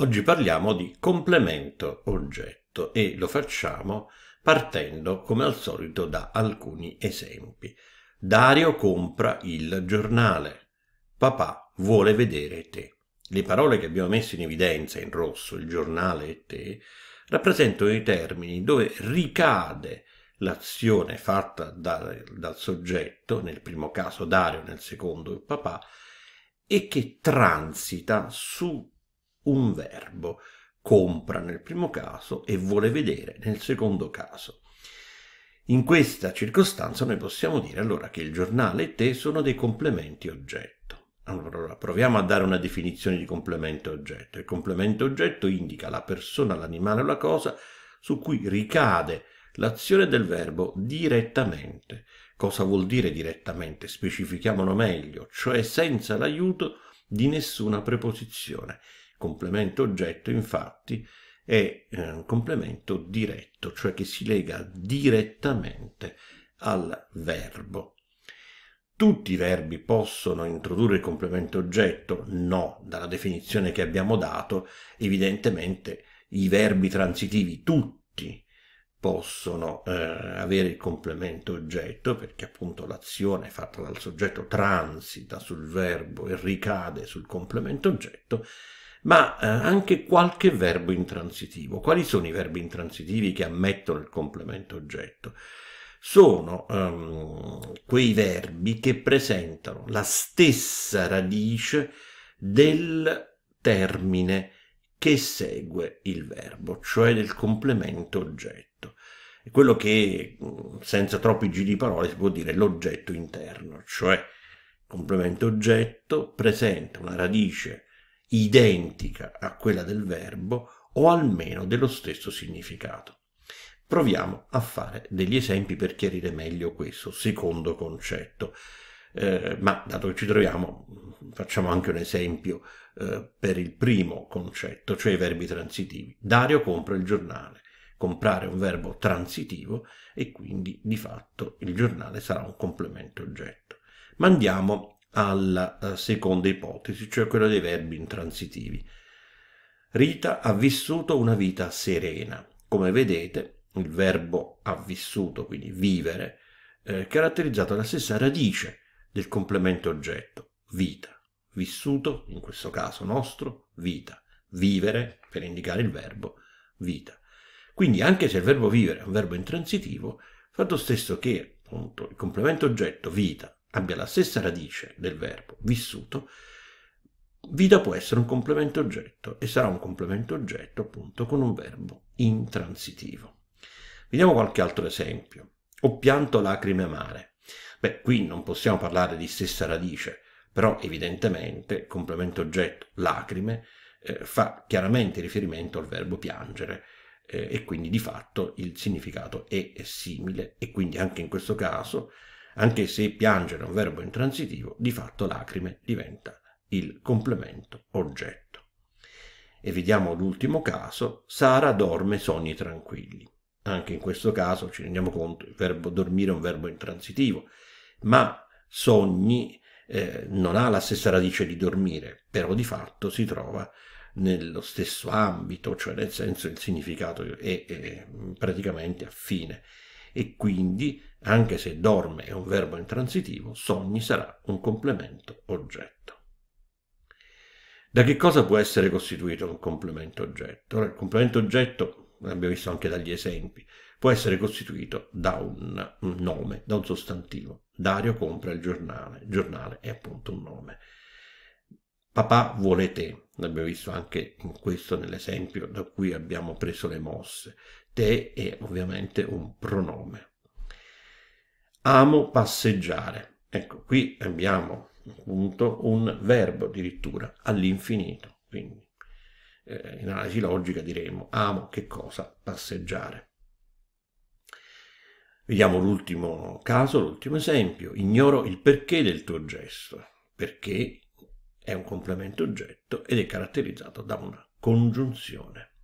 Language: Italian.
Oggi parliamo di complemento oggetto e lo facciamo partendo come al solito da alcuni esempi. Dario compra il giornale. Papà vuole vedere te. Le parole che abbiamo messo in evidenza in rosso, il giornale e te, rappresentano i termini dove ricade l'azione fatta dal, dal soggetto, nel primo caso Dario, nel secondo il papà, e che transita su un verbo, compra nel primo caso e vuole vedere nel secondo caso. In questa circostanza noi possiamo dire allora che il giornale e te sono dei complementi oggetto. Allora proviamo a dare una definizione di complemento oggetto. Il complemento oggetto indica la persona, l'animale o la cosa su cui ricade l'azione del verbo direttamente. Cosa vuol dire direttamente? Specifichiamolo meglio, cioè senza l'aiuto di nessuna preposizione complemento oggetto infatti è eh, un complemento diretto, cioè che si lega direttamente al verbo. Tutti i verbi possono introdurre il complemento oggetto? No, dalla definizione che abbiamo dato, evidentemente i verbi transitivi tutti possono eh, avere il complemento oggetto perché appunto l'azione fatta dal soggetto transita sul verbo e ricade sul complemento oggetto ma eh, anche qualche verbo intransitivo. Quali sono i verbi intransitivi che ammettono il complemento oggetto? Sono um, quei verbi che presentano la stessa radice del termine che segue il verbo, cioè del complemento oggetto. È quello che, mm, senza troppi giri di parole, si può dire l'oggetto interno, cioè complemento oggetto presenta una radice identica a quella del verbo o almeno dello stesso significato. Proviamo a fare degli esempi per chiarire meglio questo secondo concetto. Eh, ma dato che ci troviamo, facciamo anche un esempio eh, per il primo concetto, cioè i verbi transitivi. Dario compra il giornale. Comprare è un verbo transitivo e quindi di fatto il giornale sarà un complemento oggetto. Ma andiamo alla uh, seconda ipotesi, cioè quella dei verbi intransitivi. Rita ha vissuto una vita serena. Come vedete, il verbo ha vissuto, quindi vivere, eh, caratterizzato dalla stessa radice del complemento oggetto, vita. Vissuto, in questo caso nostro, vita. Vivere, per indicare il verbo, vita. Quindi anche se il verbo vivere è un verbo intransitivo, fatto stesso che appunto, il complemento oggetto, vita, abbia la stessa radice del verbo vissuto, vita può essere un complemento oggetto e sarà un complemento oggetto appunto con un verbo intransitivo. Vediamo qualche altro esempio. Ho pianto lacrime amare. Beh, qui non possiamo parlare di stessa radice, però evidentemente complemento oggetto lacrime eh, fa chiaramente riferimento al verbo piangere eh, e quindi di fatto il significato è, è simile e quindi anche in questo caso anche se piangere è un verbo intransitivo, di fatto lacrime diventa il complemento oggetto. E vediamo l'ultimo caso, Sara dorme sogni tranquilli. Anche in questo caso ci rendiamo conto, il verbo dormire è un verbo intransitivo, ma sogni eh, non ha la stessa radice di dormire, però di fatto si trova nello stesso ambito, cioè nel senso il significato è, è praticamente affine e quindi, anche se dorme è un verbo intransitivo, sogni sarà un complemento oggetto. Da che cosa può essere costituito un complemento oggetto? Il complemento oggetto, l'abbiamo visto anche dagli esempi, può essere costituito da un nome, da un sostantivo. Dario compra il giornale, il giornale è appunto un nome. Papà vuole te, l'abbiamo visto anche in questo nell'esempio da cui abbiamo preso le mosse. Te è ovviamente un pronome. Amo passeggiare. Ecco, qui abbiamo appunto un verbo addirittura all'infinito. Quindi eh, in analisi logica diremo amo che cosa? Passeggiare. Vediamo l'ultimo caso, l'ultimo esempio. Ignoro il perché del tuo gesto. Perché è un complemento oggetto ed è caratterizzato da una congiunzione.